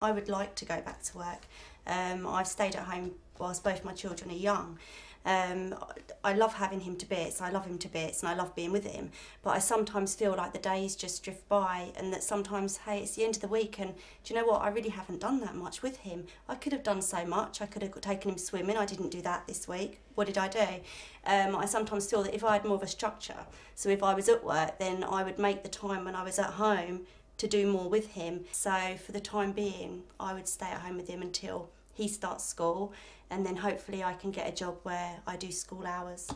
I would like to go back to work. Um, I've stayed at home whilst both my children are young. Um, I love having him to bits, I love him to bits, and I love being with him. But I sometimes feel like the days just drift by, and that sometimes, hey, it's the end of the week, and do you know what? I really haven't done that much with him. I could have done so much. I could have taken him swimming. I didn't do that this week. What did I do? Um, I sometimes feel that if I had more of a structure, so if I was at work, then I would make the time when I was at home to do more with him. So for the time being, I would stay at home with him until he starts school and then hopefully I can get a job where I do school hours.